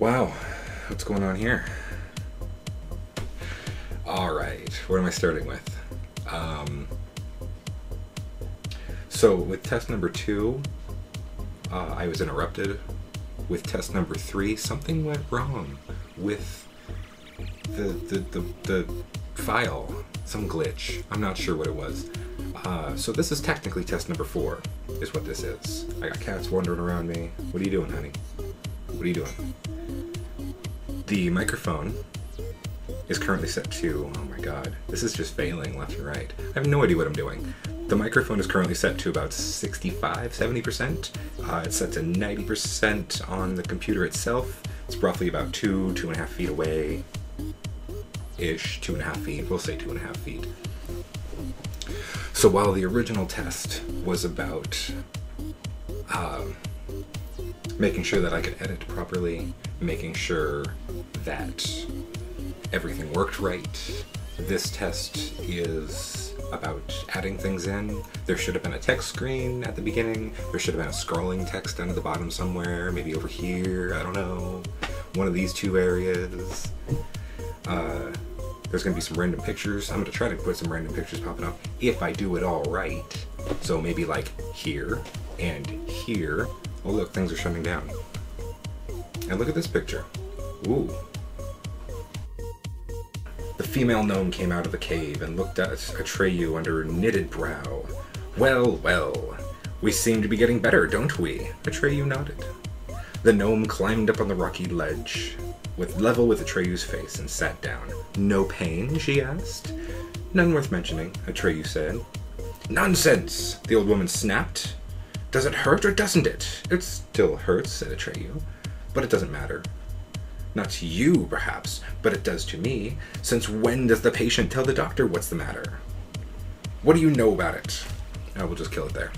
Wow, what's going on here? All right, what am I starting with? Um, so with test number two, uh, I was interrupted. With test number three, something went wrong with the the, the, the file, some glitch. I'm not sure what it was. Uh, so this is technically test number four, is what this is. I got cats wandering around me. What are you doing, honey? What are you doing? The microphone is currently set to, oh my god, this is just failing left and right. I have no idea what I'm doing. The microphone is currently set to about 65, 70%. Uh, it's set to 90% on the computer itself. It's roughly about two, two and a half feet away. Ish, two and a half feet. We'll say two and a half feet. So while the original test was about um, making sure that I could edit properly, making sure that everything worked right, this test is about adding things in. There should have been a text screen at the beginning. There should have been a scrolling text down at the bottom somewhere, maybe over here, I don't know. One of these two areas. Uh, there's gonna be some random pictures. I'm gonna try to put some random pictures popping up if I do it all right. So maybe like here and here. Oh look, things are shutting down. And look at this picture. Ooh. The female gnome came out of the cave and looked at Atreyu under her knitted brow. Well, well, we seem to be getting better, don't we? Atreyu nodded. The gnome climbed up on the rocky ledge, with level with Atreyu's face, and sat down. No pain? she asked. None worth mentioning, Atreyu said. Nonsense! The old woman snapped. Does it hurt or doesn't it? It still hurts, said Atreyu. But it doesn't matter. Not to you, perhaps, but it does to me. Since when does the patient tell the doctor what's the matter? What do you know about it? I will just kill it there.